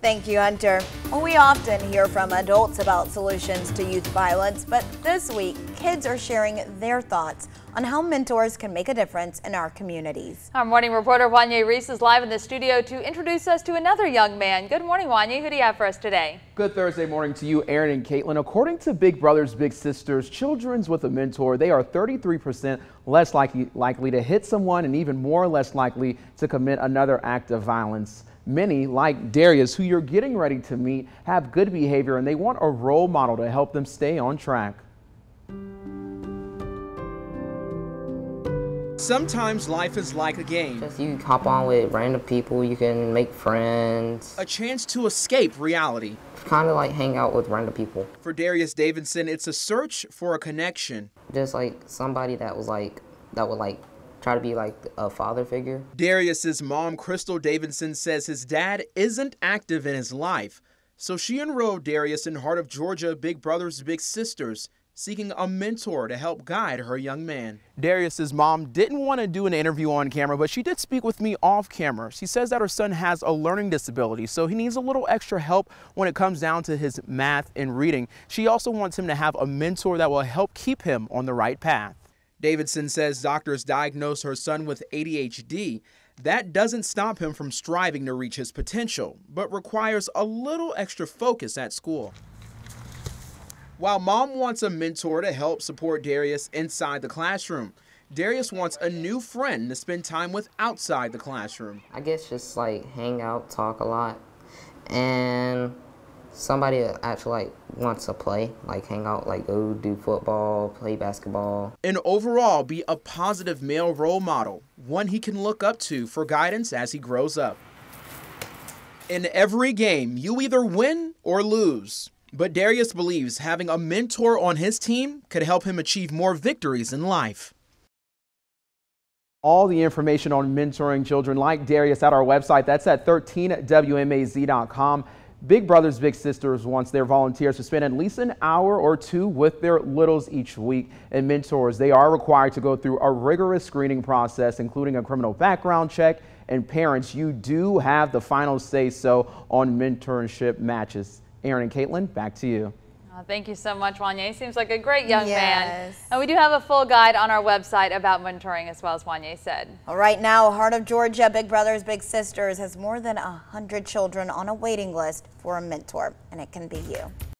Thank you, Hunter. We often hear from adults about solutions to youth violence, but this week, kids are sharing their thoughts on how mentors can make a difference in our communities. Our morning reporter Wanye Reese is live in the studio to introduce us to another young man. Good morning, Wanye. Who do you have for us today? Good Thursday morning to you, Aaron and Caitlin. According to Big Brothers Big Sisters, children with a mentor, they are 33% less likely, likely to hit someone and even more less likely to commit another act of violence. Many, like Darius, who you're getting ready to meet, have good behavior and they want a role model to help them stay on track. Sometimes life is like a game. Just you hop on with random people, you can make friends. A chance to escape reality. Kind of like hang out with random people. For Darius Davidson, it's a search for a connection. Just like somebody that was like, that would like try to be like a father figure. Darius's mom, Crystal Davidson, says his dad isn't active in his life. So she enrolled Darius in Heart of Georgia Big Brothers Big Sisters, seeking a mentor to help guide her young man. Darius's mom didn't want to do an interview on camera, but she did speak with me off camera. She says that her son has a learning disability, so he needs a little extra help when it comes down to his math and reading. She also wants him to have a mentor that will help keep him on the right path. Davidson says doctors diagnosed her son with ADHD. That doesn't stop him from striving to reach his potential, but requires a little extra focus at school. While mom wants a mentor to help support Darius inside the classroom, Darius wants a new friend to spend time with outside the classroom. I guess just like hang out, talk a lot, and somebody actually like wants to play, like hang out, like go do football, play basketball. And overall be a positive male role model, one he can look up to for guidance as he grows up. In every game, you either win or lose. But Darius believes having a mentor on his team could help him achieve more victories in life. All the information on mentoring children like Darius at our website. That's at 13wmaz.com. Big Brothers Big Sisters wants their volunteers to spend at least an hour or two with their littles each week. And mentors, they are required to go through a rigorous screening process, including a criminal background check. And parents, you do have the final say so on mentorship matches. Aaron and Caitlin, back to you. Oh, thank you so much, Wanye. Seems like a great young yes. man. And we do have a full guide on our website about mentoring as well as Wanye said. All right, now Heart of Georgia Big Brothers Big Sisters has more than 100 children on a waiting list for a mentor, and it can be you.